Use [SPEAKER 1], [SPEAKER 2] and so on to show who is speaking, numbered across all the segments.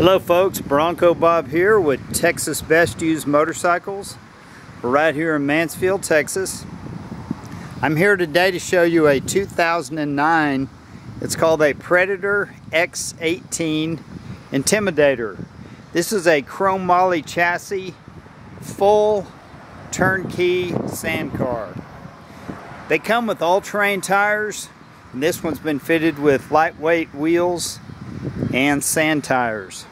[SPEAKER 1] Hello folks, Bronco Bob here with Texas Best Used Motorcycles. We're right here in Mansfield, Texas. I'm here today to show you a 2009, it's called a Predator X18 Intimidator. This is a chrome moly chassis, full turnkey sand car. They come with all-terrain tires, and this one's been fitted with lightweight wheels and sand tires.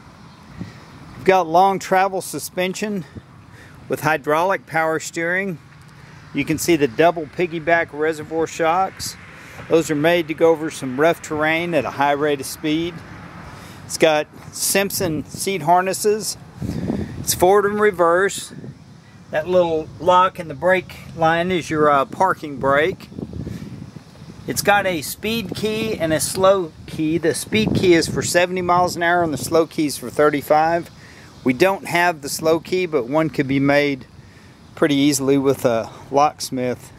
[SPEAKER 1] We've got long travel suspension with hydraulic power steering. You can see the double piggyback reservoir shocks. Those are made to go over some rough terrain at a high rate of speed. It's got Simpson seat harnesses. It's forward and reverse. That little lock in the brake line is your uh, parking brake. It's got a speed key and a slow key. The speed key is for 70 miles an hour and the slow key is for 35. We don't have the slow key, but one could be made pretty easily with a locksmith.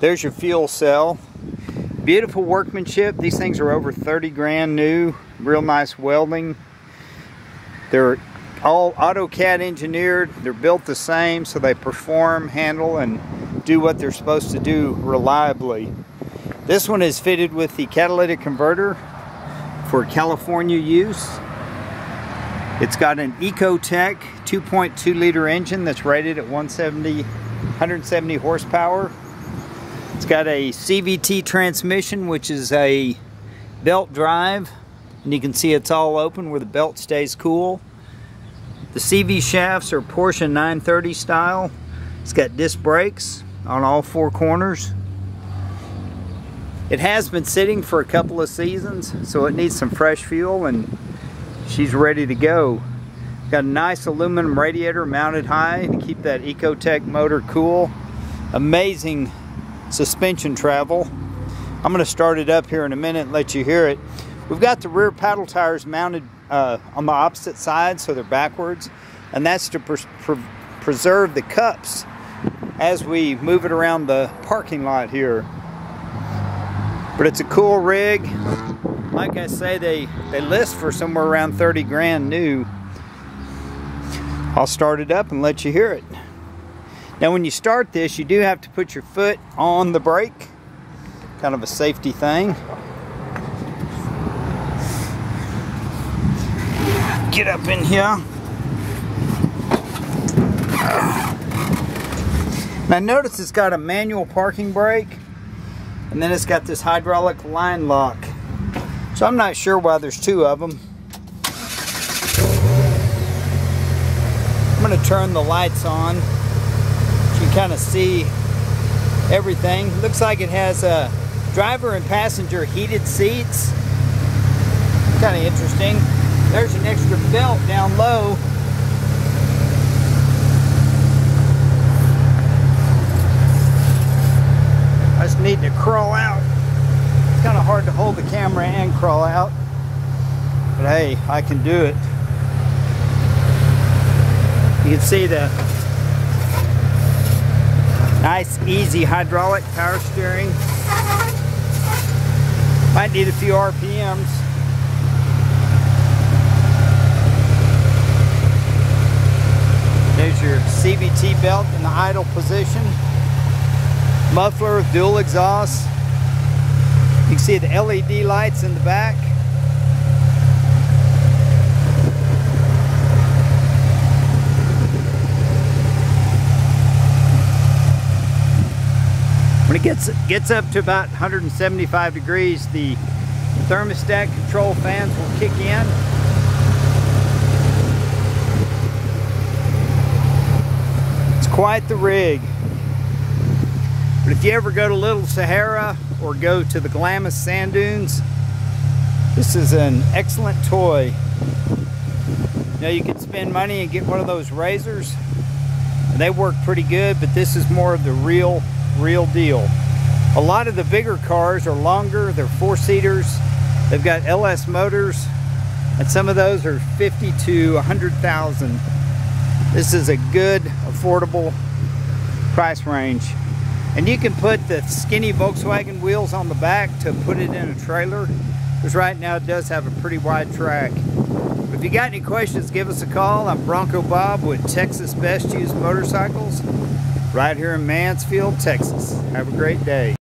[SPEAKER 1] There's your fuel cell. Beautiful workmanship. These things are over 30 grand new. Real nice welding. They're all AutoCAD engineered. They're built the same, so they perform, handle, and do what they're supposed to do reliably. This one is fitted with the catalytic converter for California use. It's got an Ecotec 2.2 liter engine that's rated at 170, 170 horsepower. It's got a CVT transmission, which is a belt drive. And you can see it's all open where the belt stays cool. The CV shafts are Porsche 930 style. It's got disc brakes on all four corners. It has been sitting for a couple of seasons, so it needs some fresh fuel and she's ready to go. Got a nice aluminum radiator mounted high to keep that Ecotec motor cool. Amazing suspension travel. I'm going to start it up here in a minute and let you hear it. We've got the rear paddle tires mounted uh, on the opposite side so they're backwards and that's to pre preserve the cups as we move it around the parking lot here. But it's a cool rig like I say, they, they list for somewhere around 30 grand new. I'll start it up and let you hear it. Now when you start this, you do have to put your foot on the brake. Kind of a safety thing. Get up in here. Now notice it's got a manual parking brake and then it's got this hydraulic line lock. So I'm not sure why there's two of them. I'm going to turn the lights on so you can kind of see everything. Looks like it has a driver and passenger heated seats. Kind of interesting. There's an extra belt down low. Need to crawl out It's kind of hard to hold the camera and crawl out. But hey, I can do it. You can see the nice, easy hydraulic power steering. Might need a few RPMs. There's your CVT belt in the idle position. Muffler with dual exhaust. You can see the LED lights in the back. When it gets gets up to about 175 degrees, the thermostat control fans will kick in. It's quite the rig. But if you ever go to Little Sahara or go to the Glamis Sand Dunes, this is an excellent toy. Now you can spend money and get one of those razors. And they work pretty good, but this is more of the real, real deal. A lot of the bigger cars are longer, they're four-seaters. They've got LS motors, and some of those are 50 to 100,000. This is a good, affordable price range. And you can put the skinny Volkswagen wheels on the back to put it in a trailer, because right now it does have a pretty wide track. If you got any questions, give us a call. I'm Bronco Bob with Texas Best Used Motorcycles right here in Mansfield, Texas. Have a great day.